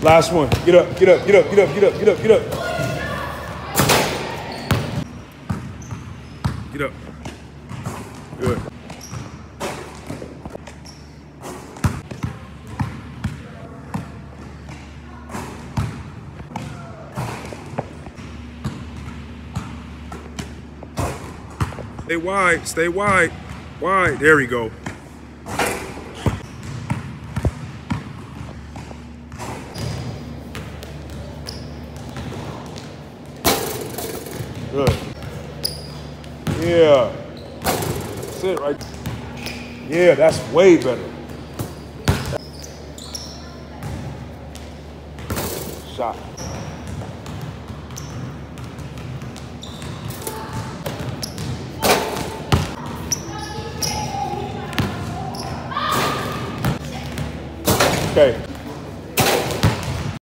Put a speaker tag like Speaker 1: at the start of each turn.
Speaker 1: Last one. Get up, get up, get up, get up, get up, get up, get up. Get up. Good. Stay wide, stay wide, wide. There we go. Good. Yeah. That's it right. Yeah, that's way better. Shot. Okay.